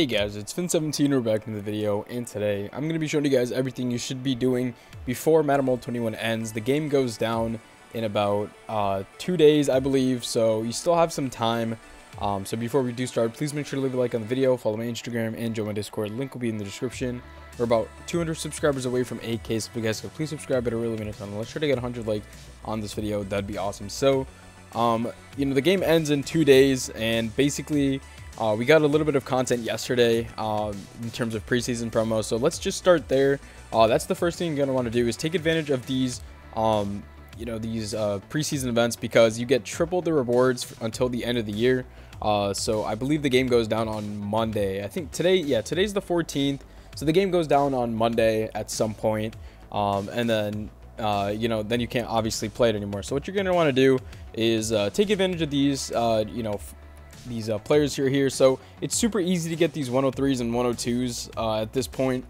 Hey guys, it's Fins17, we're back in the video, and today I'm going to be showing you guys everything you should be doing before World 21 ends. The game goes down in about uh, two days, I believe, so you still have some time. Um, so before we do start, please make sure to leave a like on the video, follow my Instagram, and join my Discord. Link will be in the description. We're about 200 subscribers away from 8k, so if you guys could please subscribe, it really mean a ton. Let's try to get 100 like on this video, that'd be awesome. So, um, you know, the game ends in two days, and basically uh, we got a little bit of content yesterday um, in terms of preseason promo, so let's just start there. Uh, that's the first thing you're gonna want to do is take advantage of these, um, you know, these uh, preseason events because you get triple the rewards until the end of the year. Uh, so I believe the game goes down on Monday. I think today, yeah, today's the 14th, so the game goes down on Monday at some point, um, and then uh, you know, then you can't obviously play it anymore. So what you're going to want to do is uh, take advantage of these, uh, you know, these uh, players here here. So it's super easy to get these 103s and 102s uh, at this point.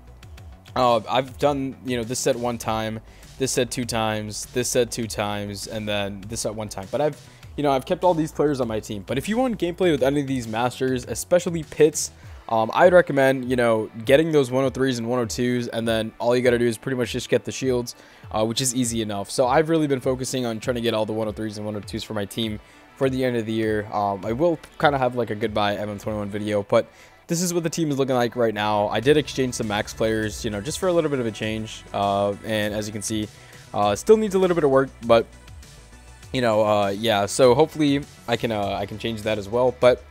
Uh, I've done you know this set one time, this set two times, this set two times, and then this set one time. But I've you know I've kept all these players on my team. But if you want gameplay with any of these masters, especially pits, um, I'd recommend, you know, getting those 103s and 102s, and then all you got to do is pretty much just get the shields, uh, which is easy enough. So I've really been focusing on trying to get all the 103s and 102s for my team for the end of the year. Um, I will kind of have like a goodbye MM21 video, but this is what the team is looking like right now. I did exchange some max players, you know, just for a little bit of a change. Uh, and as you can see, uh, still needs a little bit of work, but you know, uh, yeah. So hopefully I can uh, I can change that as well. But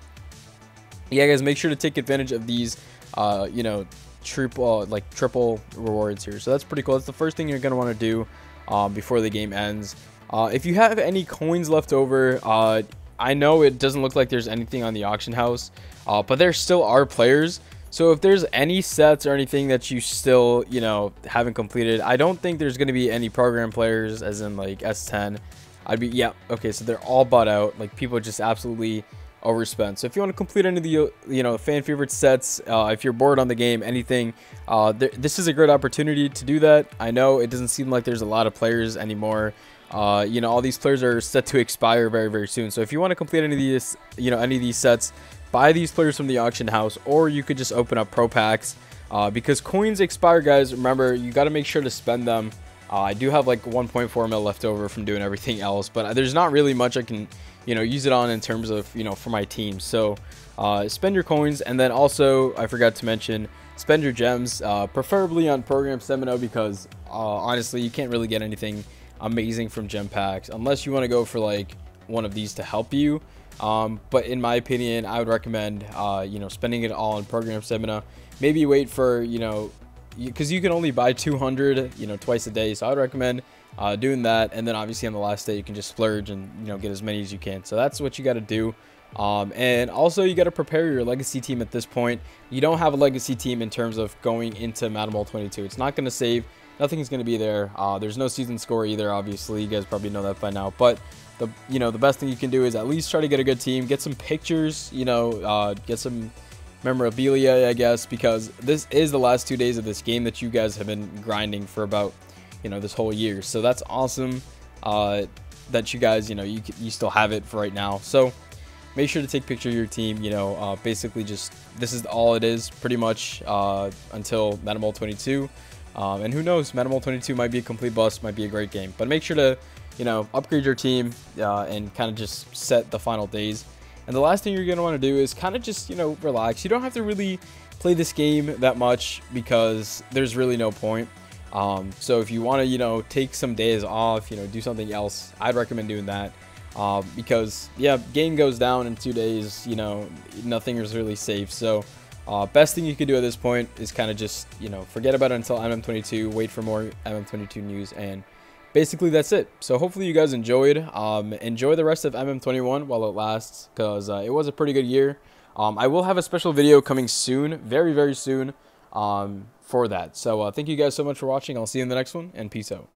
yeah, guys, make sure to take advantage of these, uh, you know, triple like triple rewards here. So that's pretty cool. That's the first thing you're gonna want to do um, before the game ends. Uh, if you have any coins left over, uh, I know it doesn't look like there's anything on the auction house, uh, but there still are players. So if there's any sets or anything that you still, you know, haven't completed, I don't think there's going to be any program players as in like S10. I'd be, yeah, okay, so they're all bought out. Like people just absolutely overspent. So if you want to complete any of the, you know, fan favorite sets, uh, if you're bored on the game, anything, uh, th this is a great opportunity to do that. I know it doesn't seem like there's a lot of players anymore uh, you know, all these players are set to expire very, very soon. So if you want to complete any of these, you know, any of these sets, buy these players from the auction house, or you could just open up pro packs. Uh, because coins expire, guys. Remember, you got to make sure to spend them. Uh, I do have like 1.4 mil left over from doing everything else, but there's not really much I can, you know, use it on in terms of, you know, for my team. So uh, spend your coins, and then also I forgot to mention, spend your gems, uh, preferably on program Semino because uh, honestly, you can't really get anything amazing from gem packs unless you want to go for like one of these to help you um, but in my opinion i would recommend uh, you know spending it all on program Semino. maybe wait for you know because you can only buy 200 you know twice a day so i would recommend uh, doing that and then obviously on the last day you can just splurge and you know get as many as you can so that's what you got to do um, and also you got to prepare your legacy team at this point you don't have a legacy team in terms of going into Madden 22 it's not going to save nothing's going to be there. Uh, there's no season score either, obviously. You guys probably know that by now. But the you know the best thing you can do is at least try to get a good team, get some pictures, you know, uh, get some memorabilia, I guess, because this is the last two days of this game that you guys have been grinding for about you know this whole year. So that's awesome uh, that you guys you know you you still have it for right now. So make sure to take picture of your team. You know, uh, basically just this is all it is pretty much uh, until Madden 22. Um, and who knows, Madden 22 might be a complete bust, might be a great game. But make sure to, you know, upgrade your team uh, and kind of just set the final days. And the last thing you're going to want to do is kind of just, you know, relax. You don't have to really play this game that much because there's really no point. Um, so if you want to, you know, take some days off, you know, do something else, I'd recommend doing that. Uh, because, yeah, game goes down in two days, you know, nothing is really safe. So uh, best thing you can do at this point is kind of just, you know, forget about it until MM22, wait for more MM22 news, and basically that's it. So hopefully you guys enjoyed. Um, enjoy the rest of MM21 while it lasts, because uh, it was a pretty good year. Um, I will have a special video coming soon, very, very soon, um, for that. So uh, thank you guys so much for watching. I'll see you in the next one, and peace out.